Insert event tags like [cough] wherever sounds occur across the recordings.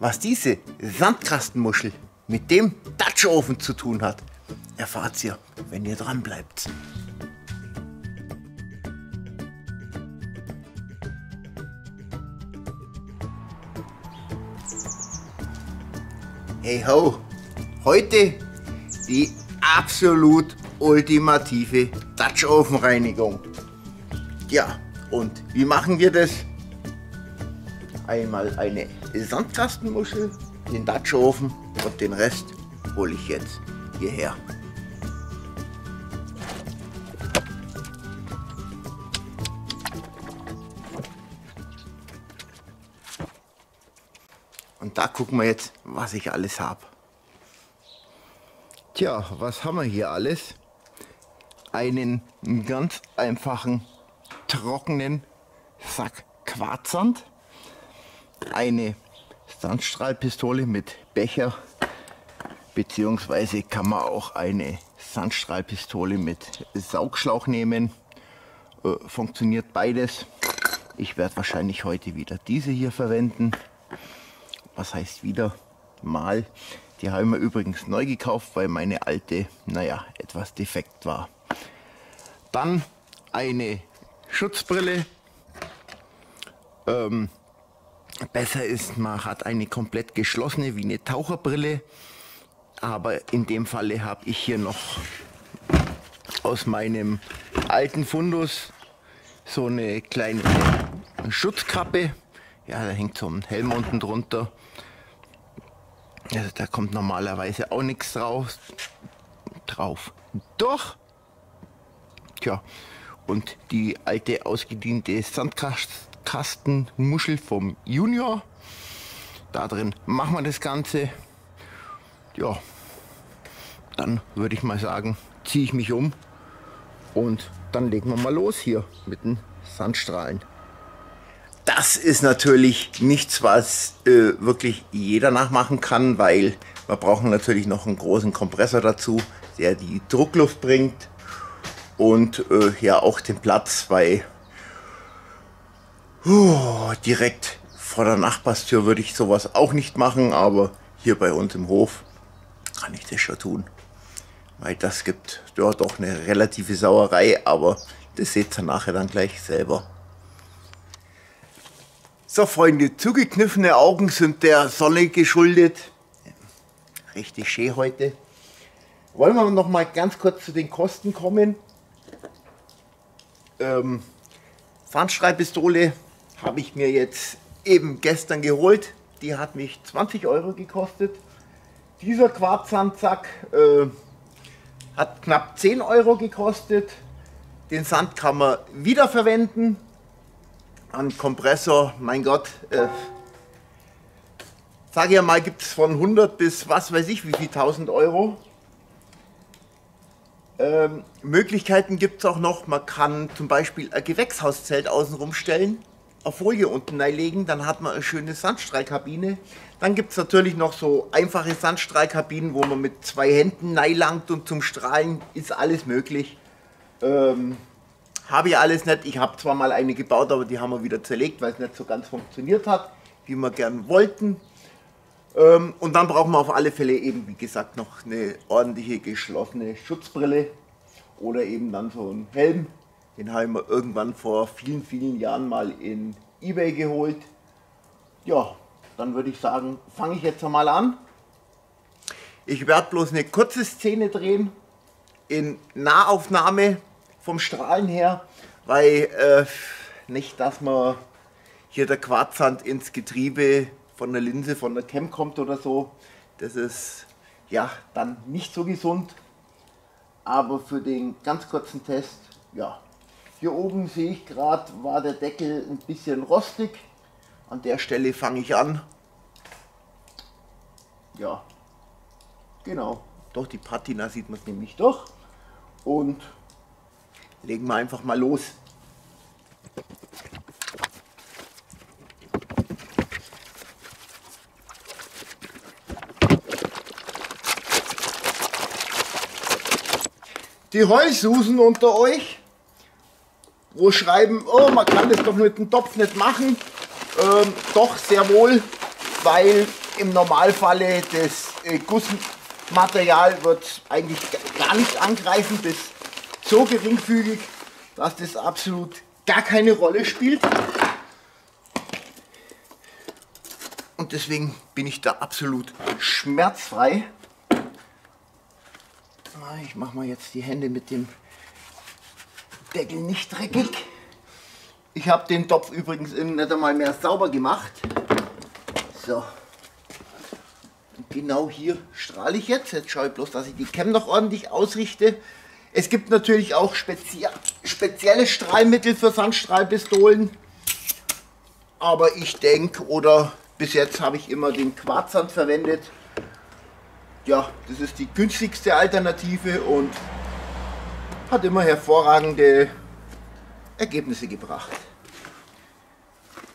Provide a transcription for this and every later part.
Was diese Sandkastenmuschel mit dem Dutch-Ofen zu tun hat, erfahrt ihr, wenn ihr dran bleibt. Hey ho, heute die absolut ultimative Dutch-Ofenreinigung. Ja, und wie machen wir das? Einmal eine Sandkastenmuschel, den Dutch Ofen und den Rest hole ich jetzt hierher. Und da gucken wir jetzt, was ich alles habe. Tja, was haben wir hier alles? Einen ganz einfachen, trockenen Sack Quarzsand, eine Sandstrahlpistole mit Becher, beziehungsweise kann man auch eine Sandstrahlpistole mit Saugschlauch nehmen. Äh, funktioniert beides. Ich werde wahrscheinlich heute wieder diese hier verwenden. Was heißt wieder? Mal. Die habe ich mir übrigens neu gekauft, weil meine alte, naja, etwas defekt war. Dann eine Schutzbrille. Ähm, besser ist, man hat eine komplett geschlossene wie eine Taucherbrille. Aber in dem Falle habe ich hier noch aus meinem alten Fundus so eine kleine Schutzkappe. Ja, da hängt so ein Helm unten drunter. Also da kommt normalerweise auch nichts drauf. Drauf. Doch! Tja, und die alte ausgediente Sandkastenmuschel vom Junior. Da drin machen wir das Ganze. Ja, dann würde ich mal sagen, ziehe ich mich um und dann legen wir mal los hier mit den Sandstrahlen. Das ist natürlich nichts, was äh, wirklich jeder nachmachen kann, weil wir brauchen natürlich noch einen großen Kompressor dazu, der die Druckluft bringt und äh, ja auch den Platz, weil uh, direkt vor der Nachbarstür würde ich sowas auch nicht machen, aber hier bei uns im Hof kann ich das schon tun. Weil das gibt dort doch eine relative Sauerei, aber das seht ihr nachher dann gleich selber. So Freunde, zugekniffene Augen sind der Sonne geschuldet. Richtig schön heute. Wollen wir noch mal ganz kurz zu den Kosten kommen. Ähm, Fahnenschreibpistole habe ich mir jetzt eben gestern geholt. Die hat mich 20 Euro gekostet. Dieser Quarzsandsack äh, hat knapp 10 Euro gekostet. Den Sand kann man wiederverwenden an Kompressor, mein Gott, äh, sage ja mal, gibt es von 100 bis was weiß ich wie viel 1000 Euro. Ähm, Möglichkeiten gibt es auch noch, man kann zum Beispiel ein Gewächshauszelt außenrum stellen, auf Folie unten reinlegen, dann hat man eine schöne Sandstrahlkabine. Dann gibt es natürlich noch so einfache Sandstrahlkabinen, wo man mit zwei Händen langt und zum Strahlen ist alles möglich. Ähm, habe ich alles nicht. Ich habe zwar mal eine gebaut, aber die haben wir wieder zerlegt, weil es nicht so ganz funktioniert hat, wie wir gern wollten. Ähm, und dann brauchen wir auf alle Fälle eben, wie gesagt, noch eine ordentliche geschlossene Schutzbrille oder eben dann so einen Helm. Den habe ich mir irgendwann vor vielen, vielen Jahren mal in Ebay geholt. Ja, dann würde ich sagen, fange ich jetzt einmal an. Ich werde bloß eine kurze Szene drehen in Nahaufnahme vom Strahlen her, weil äh, nicht, dass man hier der Quarzsand ins Getriebe von der Linse, von der Cam kommt oder so. Das ist ja dann nicht so gesund. Aber für den ganz kurzen Test, ja. Hier oben sehe ich gerade, war der Deckel ein bisschen rostig. An der Stelle fange ich an. Ja, genau. Doch die Patina sieht man nämlich doch. Und legen wir einfach mal los. Die Heulsusen unter euch, wo schreiben, oh, man kann das doch mit dem Topf nicht machen. Ähm, doch, sehr wohl, weil im Normalfalle das äh, Gussmaterial wird eigentlich gar nicht angreifen, bis so geringfügig, dass das absolut gar keine Rolle spielt. Und deswegen bin ich da absolut schmerzfrei. Ich mache mal jetzt die Hände mit dem Deckel nicht dreckig. Ich habe den Topf übrigens nicht einmal mehr sauber gemacht. So. Und genau hier strahle ich jetzt. Jetzt schaue ich bloß, dass ich die Cam noch ordentlich ausrichte. Es gibt natürlich auch spezie spezielle Strahlmittel für Sandstrahlpistolen. Aber ich denke, oder bis jetzt habe ich immer den Quarzsand verwendet. Ja, das ist die günstigste Alternative und hat immer hervorragende Ergebnisse gebracht.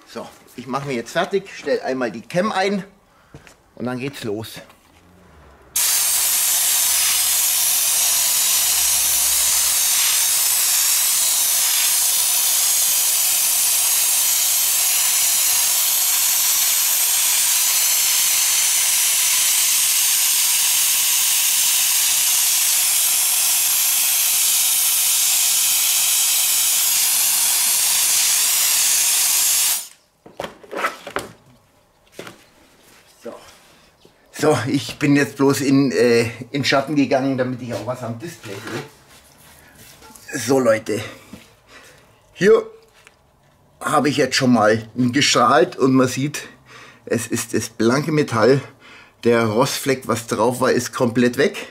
So, ich mache mir jetzt fertig, stelle einmal die Cam ein und dann geht's los. So, ich bin jetzt bloß in, äh, in Schatten gegangen, damit ich auch was am Display sehe. So Leute, hier habe ich jetzt schon mal gestrahlt und man sieht, es ist das blanke Metall. Der Rostfleck, was drauf war, ist komplett weg.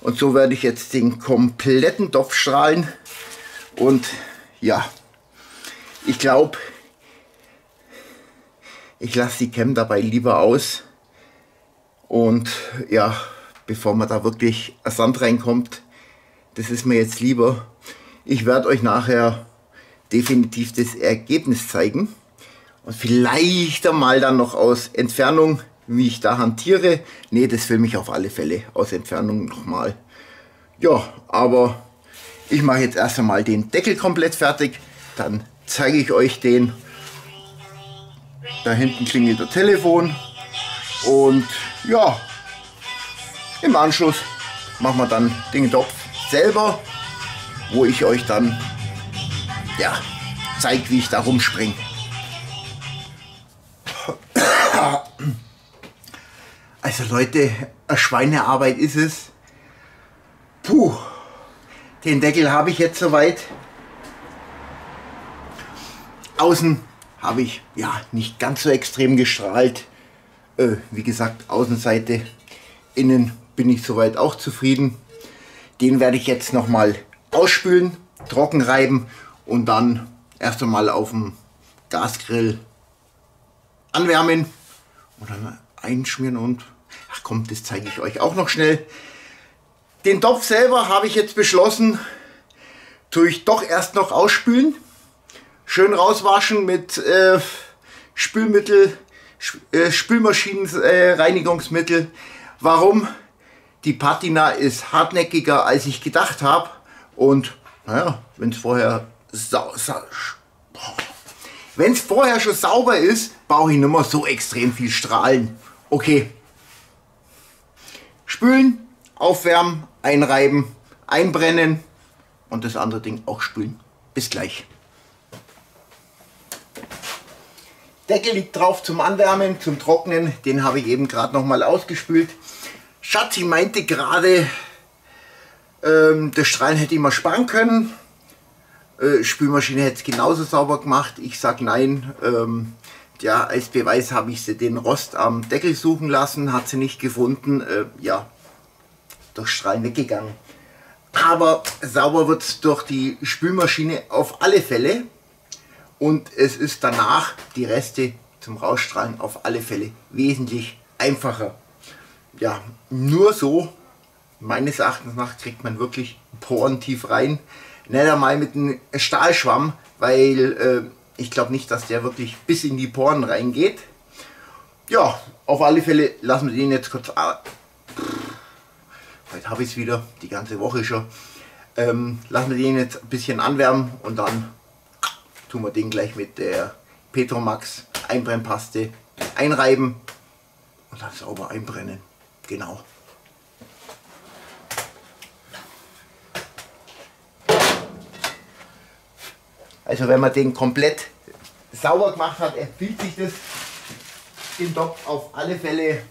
Und so werde ich jetzt den kompletten Topf strahlen. Und ja, ich glaube, ich lasse die Cam dabei lieber aus und ja, bevor man da wirklich Sand reinkommt, das ist mir jetzt lieber. Ich werde euch nachher definitiv das Ergebnis zeigen. Und vielleicht einmal dann noch aus Entfernung, wie ich da hantiere. Ne, das filme ich auf alle Fälle aus Entfernung nochmal. Ja, aber ich mache jetzt erst einmal den Deckel komplett fertig. Dann zeige ich euch den. Da hinten klingelt das Telefon. Und ja, im Anschluss machen wir dann den Topf selber, wo ich euch dann ja, zeige, wie ich da rumspringe. Also Leute, eine Schweinearbeit ist es. Puh, den Deckel habe ich jetzt soweit. Außen habe ich ja nicht ganz so extrem gestrahlt. Äh, wie gesagt, Außenseite, innen bin ich soweit auch zufrieden. Den werde ich jetzt nochmal ausspülen, trocken reiben und dann erst einmal auf dem Gasgrill anwärmen und dann einschmieren und ach komm, das zeige ich euch auch noch schnell. Den Topf selber habe ich jetzt beschlossen, tue ich doch erst noch ausspülen. Schön rauswaschen mit äh, Spülmittel, Spülmaschinenreinigungsmittel. Warum? Die Patina ist hartnäckiger als ich gedacht habe und naja, wenn es vorher wenn es vorher schon sauber ist, brauche ich nicht mehr so extrem viel Strahlen. Okay. Spülen, aufwärmen, einreiben, einbrennen und das andere Ding auch spülen. Bis gleich. Deckel liegt drauf zum Anwärmen, zum Trocknen. Den habe ich eben gerade noch mal ausgespült. Schatzi meinte gerade, ähm, das Strahlen hätte ich mal sparen können. Äh, Spülmaschine hätte es genauso sauber gemacht. Ich sage nein. Ähm, ja, als Beweis habe ich sie den Rost am Deckel suchen lassen, hat sie nicht gefunden. Äh, ja, durch Strahlen weggegangen. Aber sauber wird es durch die Spülmaschine auf alle Fälle und es ist danach die Reste zum Rausstrahlen auf alle Fälle wesentlich einfacher. Ja, nur so, meines Erachtens nach, kriegt man wirklich Poren tief rein. Nicht einmal mit einem Stahlschwamm, weil äh, ich glaube nicht, dass der wirklich bis in die Poren reingeht. Ja, auf alle Fälle lassen wir den jetzt kurz... Heute habe ich es wieder, die ganze Woche schon. Ähm, lassen wir den jetzt ein bisschen anwärmen und dann tun wir den gleich mit der Petromax Einbrennpaste einreiben Und dann sauber einbrennen. Genau. Also wenn man den komplett sauber gemacht hat, empfiehlt sich das, den Topf auf alle Fälle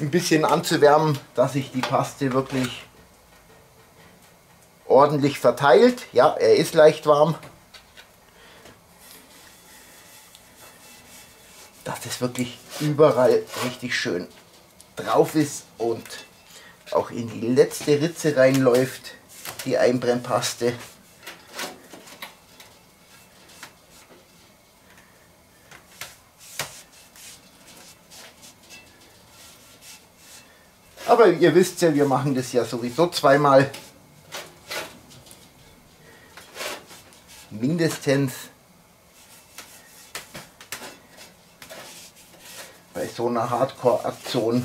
ein bisschen anzuwärmen, dass sich die Paste wirklich ordentlich verteilt. Ja, er ist leicht warm. Dass das wirklich überall richtig schön drauf ist und auch in die letzte Ritze reinläuft, die Einbrennpaste. Aber ihr wisst ja, wir machen das ja sowieso zweimal. Mindestens. So einer Hardcore-Aktion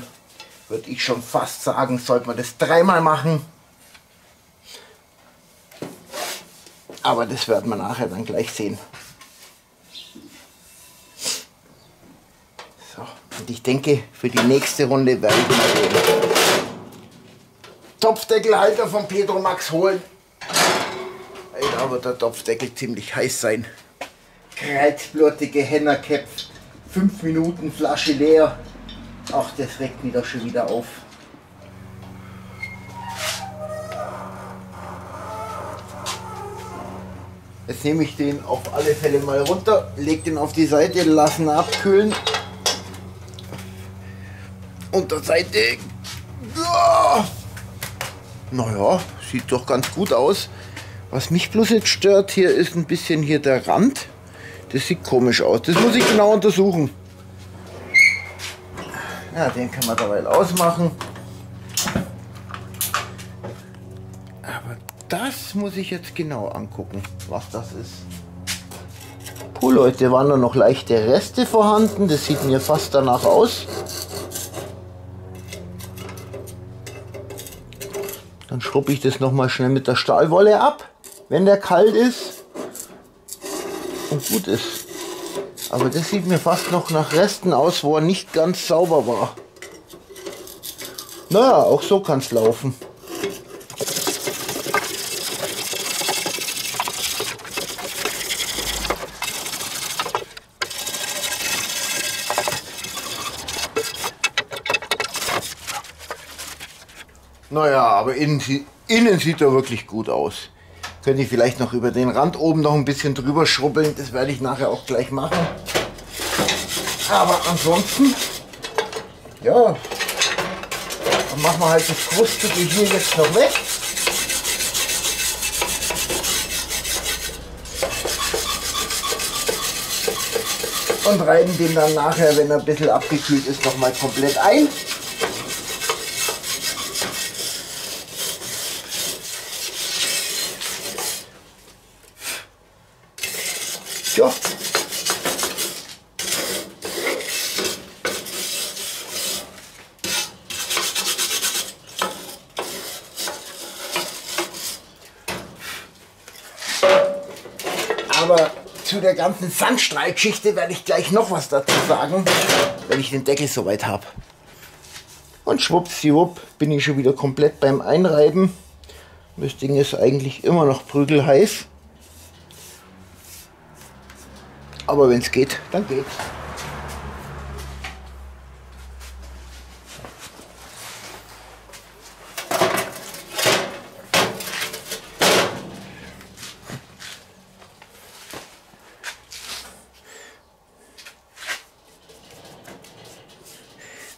würde ich schon fast sagen, sollte man das dreimal machen. Aber das werden wir nachher dann gleich sehen. So, und ich denke, für die nächste Runde werde ich mal den Topfdeckelhalter von Pedro Max holen. Da wird der Topfdeckel ziemlich heiß sein. Kreuzblutige Hennerkäpf. 5 Minuten Flasche leer. Ach, das regt wieder schon wieder auf. Jetzt nehme ich den auf alle Fälle mal runter, lege den auf die Seite, lassen abkühlen. Unterseite. Ja. Naja, sieht doch ganz gut aus. Was mich bloß jetzt stört hier ist ein bisschen hier der Rand. Das sieht komisch aus. Das muss ich genau untersuchen. Ja, den kann man dabei ausmachen. Aber das muss ich jetzt genau angucken, was das ist. Puh, Leute, waren da noch leichte Reste vorhanden. Das sieht mir fast danach aus. Dann schrubbe ich das noch mal schnell mit der Stahlwolle ab, wenn der kalt ist und gut ist. Aber das sieht mir fast noch nach Resten aus, wo er nicht ganz sauber war. Naja, auch so kann es laufen. Naja, aber innen, innen sieht er wirklich gut aus. Könnte ich vielleicht noch über den Rand oben noch ein bisschen drüber schrubbeln. Das werde ich nachher auch gleich machen. Aber ansonsten, ja, dann machen wir halt das Frustige hier jetzt noch weg. Und reiben den dann nachher, wenn er ein bisschen abgekühlt ist, noch mal komplett ein. Ja. Aber zu der ganzen Sandstrahlgeschichte werde ich gleich noch was dazu sagen, wenn ich den Deckel soweit habe. Und schwuppsdiwupp bin ich schon wieder komplett beim Einreiben. Das Ding ist eigentlich immer noch prügelheiß. Aber wenn es geht, dann geht's.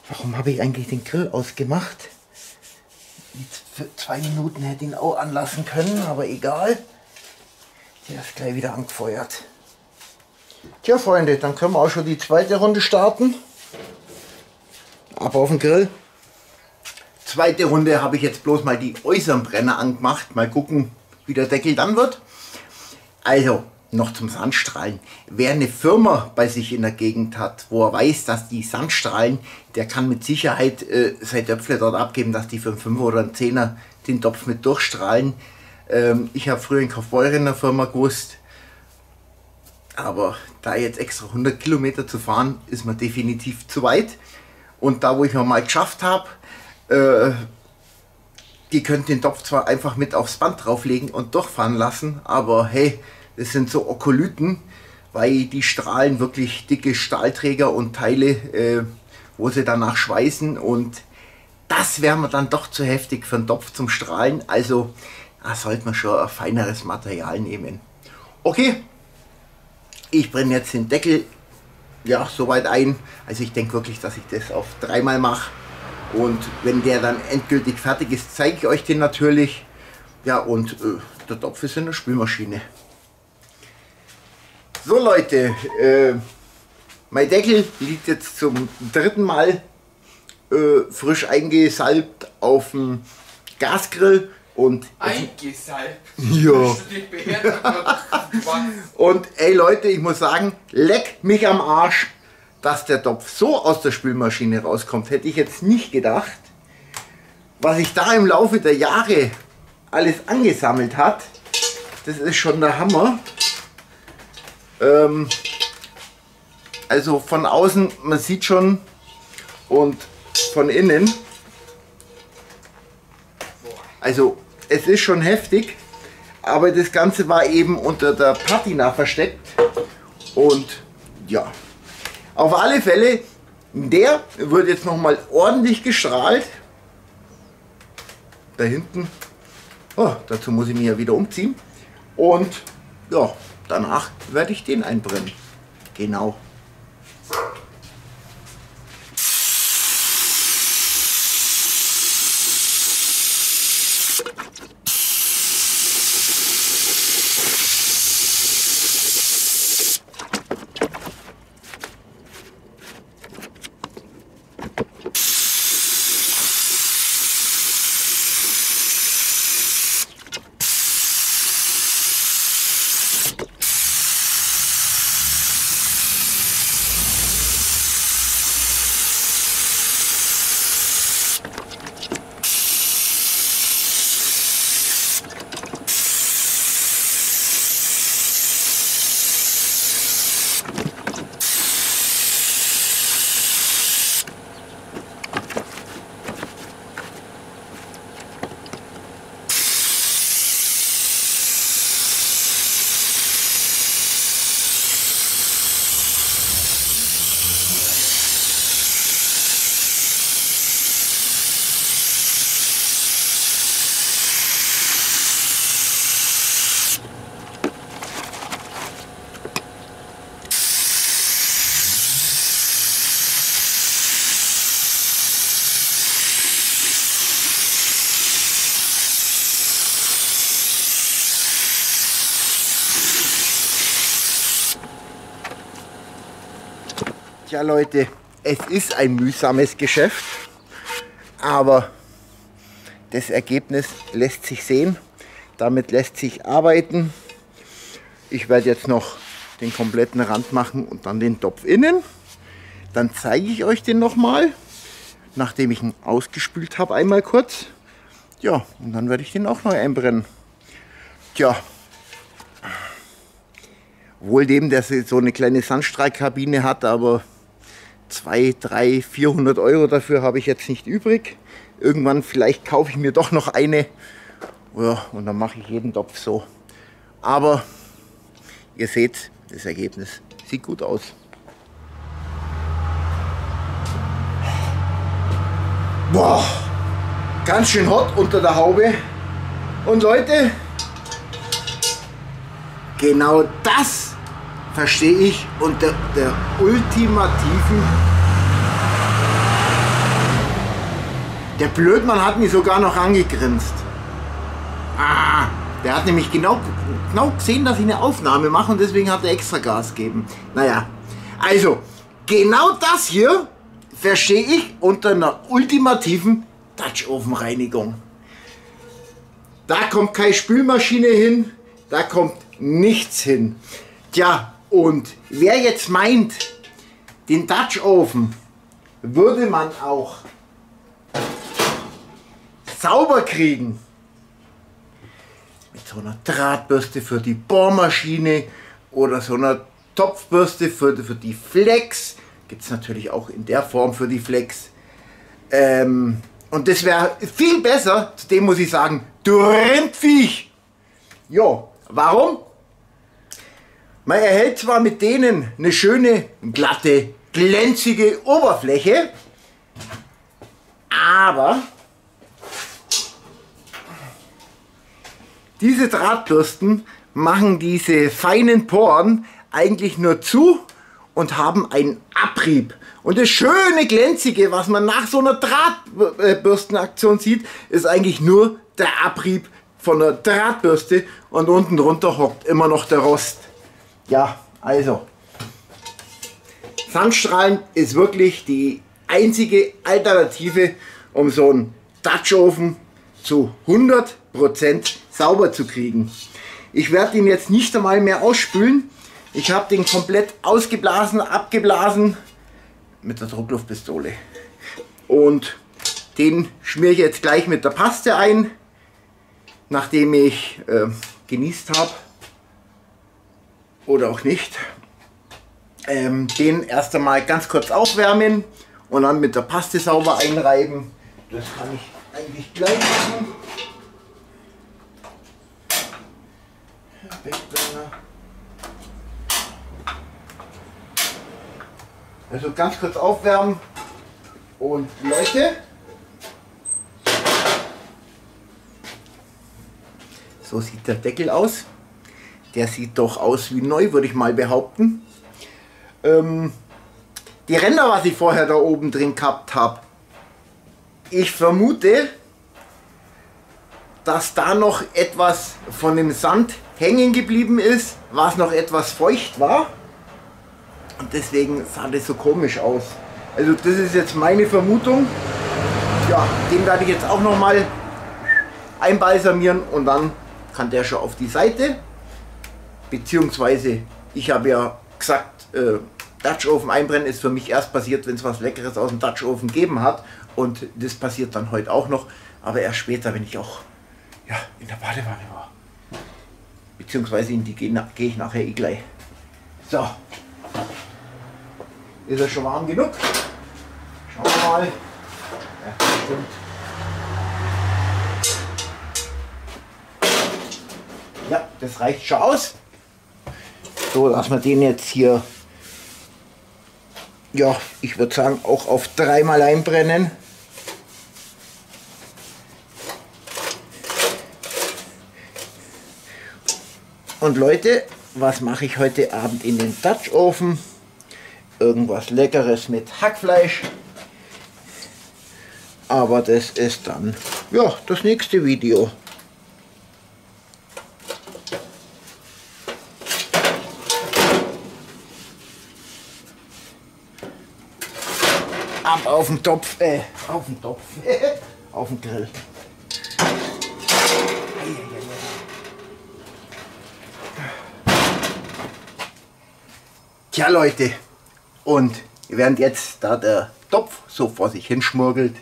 Warum habe ich eigentlich den Grill ausgemacht? Für zwei Minuten hätte ich ihn auch anlassen können, aber egal. Der ist gleich wieder angefeuert. Tja, Freunde, dann können wir auch schon die zweite Runde starten. Ab auf den Grill. Zweite Runde habe ich jetzt bloß mal die äußeren Brenner angemacht. Mal gucken, wie der Deckel dann wird. Also, noch zum Sandstrahlen. Wer eine Firma bei sich in der Gegend hat, wo er weiß, dass die Sandstrahlen, der kann mit Sicherheit äh, sein Töpfle dort abgeben, dass die für einen 5 oder einen 10er den Topf mit durchstrahlen. Ähm, ich habe früher in Kaufbeuren in der Firma gewusst, aber da jetzt extra 100 Kilometer zu fahren, ist mir definitiv zu weit. Und da, wo ich noch mal geschafft habe, äh, die könnt den Topf zwar einfach mit aufs Band drauflegen und durchfahren lassen, aber hey, das sind so Okolyten, weil die strahlen wirklich dicke Stahlträger und Teile, äh, wo sie danach schweißen und das wäre mir dann doch zu heftig für einen Topf zum Strahlen. Also da sollte man schon ein feineres Material nehmen. Okay, ich brenne jetzt den Deckel ja soweit ein. Also ich denke wirklich, dass ich das auf dreimal mache. Und wenn der dann endgültig fertig ist, zeige ich euch den natürlich. Ja, und äh, der Topf ist in der Spülmaschine. So Leute, äh, mein Deckel liegt jetzt zum dritten Mal äh, frisch eingesalbt auf dem Gasgrill. Und Eingesalbt? Ja. [laughs] und ey Leute, ich muss sagen, leck mich am Arsch, dass der Topf so aus der Spülmaschine rauskommt. Hätte ich jetzt nicht gedacht. Was sich da im Laufe der Jahre alles angesammelt hat, das ist schon der Hammer. Ähm, also von außen, man sieht schon. Und von innen. Also es ist schon heftig, aber das Ganze war eben unter der Patina versteckt. Und ja, auf alle Fälle, der wird jetzt nochmal ordentlich gestrahlt. Da hinten, oh, dazu muss ich mich ja wieder umziehen. Und ja, danach werde ich den einbrennen. Genau. Tja Leute, es ist ein mühsames Geschäft, aber das Ergebnis lässt sich sehen. Damit lässt sich arbeiten. Ich werde jetzt noch den kompletten Rand machen und dann den Topf innen. Dann zeige ich euch den nochmal, nachdem ich ihn ausgespült habe, einmal kurz. Ja, und dann werde ich den auch neu einbrennen. Tja, wohl dem, der so eine kleine Sandstrahlkabine hat, aber 2, 3, 400 Euro dafür habe ich jetzt nicht übrig. Irgendwann vielleicht kaufe ich mir doch noch eine. Ja, und dann mache ich jeden Topf so. Aber ihr seht, das Ergebnis sieht gut aus. Boah, ganz schön hot unter der Haube. Und Leute, genau das verstehe ich unter der ultimativen. Der Blödmann hat mich sogar noch angegrinst. Ah, der hat nämlich genau, genau gesehen, dass ich eine Aufnahme mache und deswegen hat er extra Gas gegeben. Naja, also, genau das hier verstehe ich unter einer ultimativen Touch-Ofenreinigung. Da kommt keine Spülmaschine hin, da kommt nichts hin. Tja, und wer jetzt meint, den Dutch Oven würde man auch sauber kriegen, mit so einer Drahtbürste für die Bohrmaschine oder so einer Topfbürste für, für die Flex, gibt es natürlich auch in der Form für die Flex. Ähm, und das wäre viel besser, zu dem muss ich sagen, du Rindviech. Jo, warum? Man erhält zwar mit denen eine schöne, glatte, glänzige Oberfläche, aber diese Drahtbürsten machen diese feinen Poren eigentlich nur zu und haben einen Abrieb. Und das schöne Glänzige, was man nach so einer Drahtbürstenaktion sieht, ist eigentlich nur der Abrieb von der Drahtbürste und unten drunter hockt immer noch der Rost. Ja, also. Sandstrahlen ist wirklich die einzige Alternative, um so einen Dutch-Ofen zu 100% sauber zu kriegen. Ich werde ihn jetzt nicht einmal mehr ausspülen. Ich habe den komplett ausgeblasen, abgeblasen mit der Druckluftpistole. Und den schmiere ich jetzt gleich mit der Paste ein, nachdem ich äh, genießt habe oder auch nicht. Ähm, den erst einmal ganz kurz aufwärmen und dann mit der Paste sauber einreiben. Das kann ich eigentlich gleich machen. Also ganz kurz aufwärmen und Leute. So sieht der Deckel aus. Der sieht doch aus wie neu, würde ich mal behaupten. Ähm, die Ränder, was ich vorher da oben drin gehabt habe, ich vermute, dass da noch etwas von dem Sand hängen geblieben ist, was noch etwas feucht war. Und deswegen sah das so komisch aus. Also das ist jetzt meine Vermutung. Ja, den werde ich jetzt auch noch mal einbalsamieren und dann kann der schon auf die Seite. Beziehungsweise, ich habe ja gesagt, äh, Dutch Ofen einbrennen ist für mich erst passiert, wenn es was Leckeres aus dem Dutch Ofen gegeben hat. Und das passiert dann heute auch noch, aber erst später, wenn ich auch ja, in der Badewanne war. Beziehungsweise in die gehe geh ich nachher eh gleich. So. Ist er schon warm genug? Schauen wir mal. Ja, stimmt. Ja, das reicht schon aus. So, lassen wir den jetzt hier, ja, ich würde sagen, auch auf dreimal einbrennen. Und Leute, was mache ich heute Abend in den Dutch Ofen? Irgendwas Leckeres mit Hackfleisch. Aber das ist dann ja das nächste Video. Ab auf den Topf, äh, auf den Topf, [laughs] auf den Grill. Tja Leute, und während jetzt da der Topf so vor sich hinschmurgelt,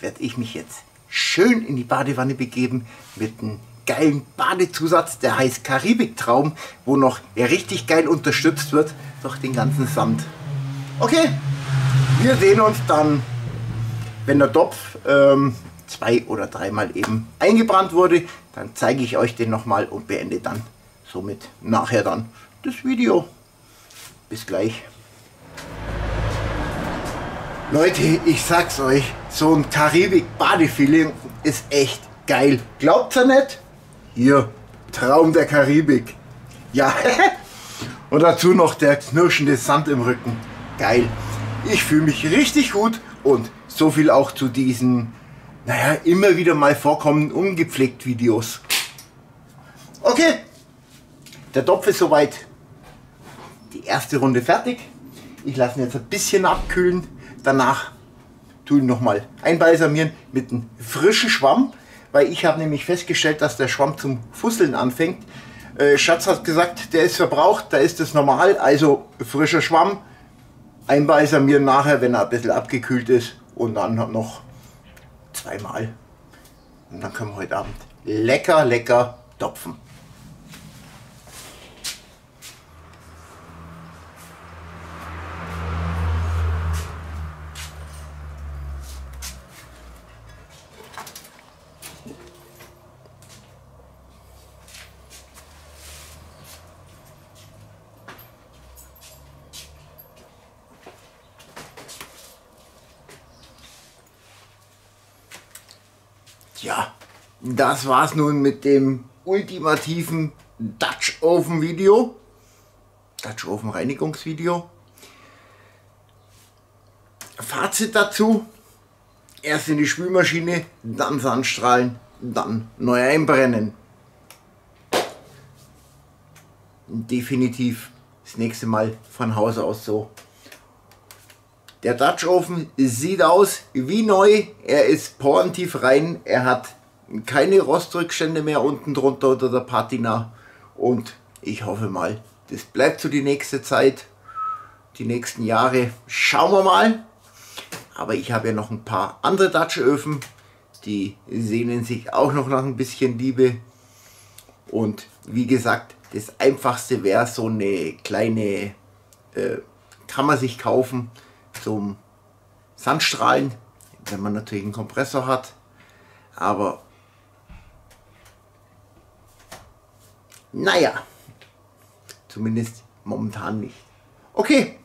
werde ich mich jetzt schön in die Badewanne begeben mit einem geilen Badezusatz, der heißt Karibiktraum, wo noch richtig geil unterstützt wird durch den ganzen Sand. Okay, wir sehen uns dann, wenn der Topf ähm, zwei oder dreimal eben eingebrannt wurde, dann zeige ich euch den nochmal und beende dann somit nachher dann das Video. Bis gleich. Leute, ich sag's euch, so ein Karibik-Badefeeling ist echt geil. Glaubt's ihr nicht? Hier, Traum der Karibik. Ja, [laughs] und dazu noch der knirschende Sand im Rücken. Geil. Ich fühle mich richtig gut und so viel auch zu diesen, naja, immer wieder mal vorkommenden ungepflegt Videos. Okay, der Topf ist soweit die erste Runde fertig. Ich lasse ihn jetzt ein bisschen abkühlen. Danach tue ich nochmal einbalsamieren mit einem frischen Schwamm, weil ich habe nämlich festgestellt, dass der Schwamm zum Fusseln anfängt. Äh, Schatz hat gesagt, der ist verbraucht, da ist es normal, also frischer Schwamm, einbalsamieren nachher, wenn er ein bisschen abgekühlt ist und dann noch zweimal. Und dann können wir heute Abend lecker, lecker topfen. Ja, das war's nun mit dem ultimativen Dutch Oven Video. Dutch Oven Reinigungsvideo. Fazit dazu. Erst in die Spülmaschine, dann Sandstrahlen, dann neu einbrennen. Definitiv das nächste Mal von Haus aus so. Der Dutch Oven sieht aus wie neu. Er ist porentief rein. Er hat keine Rostrückstände mehr unten drunter unter der Patina. Und ich hoffe mal, das bleibt so die nächste Zeit. Die nächsten Jahre. Schauen wir mal. Aber ich habe ja noch ein paar andere Dutch Öfen. Die sehnen sich auch noch nach ein bisschen Liebe. Und wie gesagt, das einfachste wäre so eine kleine, äh, kann man sich kaufen zum Sandstrahlen, wenn man natürlich einen Kompressor hat. Aber naja, zumindest momentan nicht. Okay,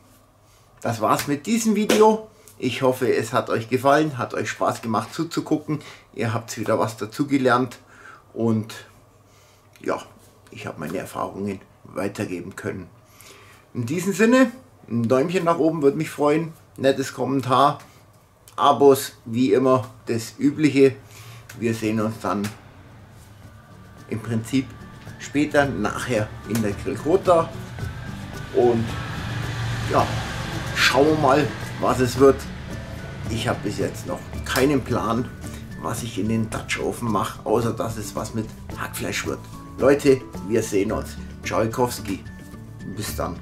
das war's mit diesem Video. Ich hoffe, es hat euch gefallen, hat euch Spaß gemacht zuzugucken. Ihr habt wieder was dazugelernt und ja, ich habe meine Erfahrungen weitergeben können. In diesem Sinne, ein Däumchen nach oben würde mich freuen, nettes Kommentar, Abos, wie immer, das Übliche. Wir sehen uns dann im Prinzip später, nachher in der Grillkota. Und ja, schauen wir mal, was es wird. Ich habe bis jetzt noch keinen Plan, was ich in den Dutch Ofen mache, außer dass es was mit Hackfleisch wird. Leute, wir sehen uns. Tchaikovsky. Bis dann.